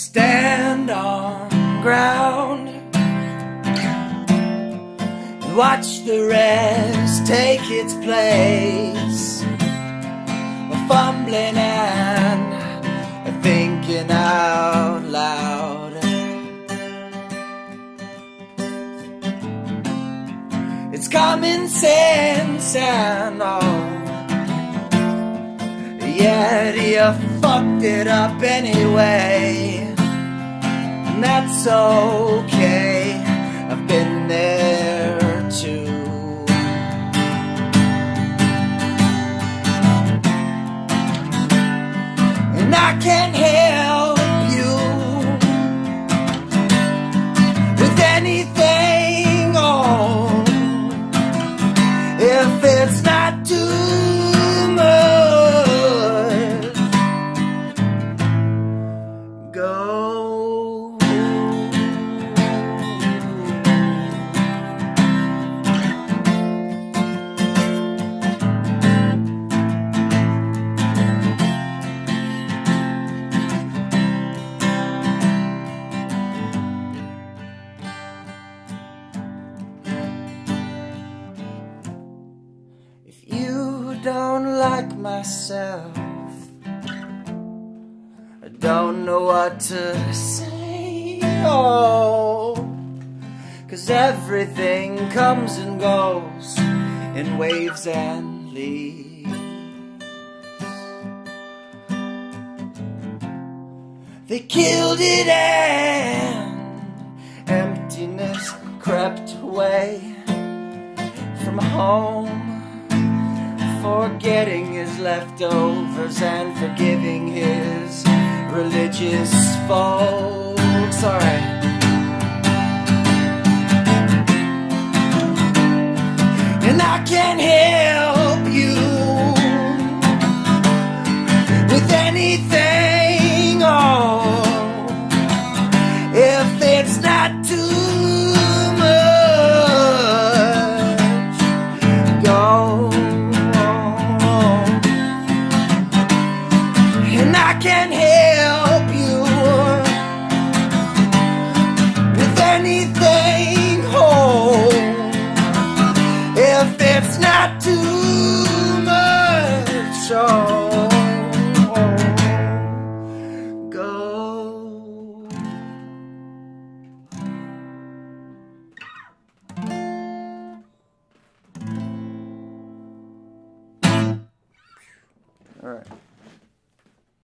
Stand on ground and watch the rest take its place. A fumbling and thinking out loud. It's common sense and all. Yet you fucked it up anyway. That's okay. I've been there too. And I can't help don't like myself, I don't know what to say. Oh, cause everything comes and goes in waves and leaves. They killed it and emptiness crept away from home. Forgetting his leftovers and forgiving his religious folks. Alright. And I can't help Can't help you with anything. Oh, if it's not too much. Oh, go. All right.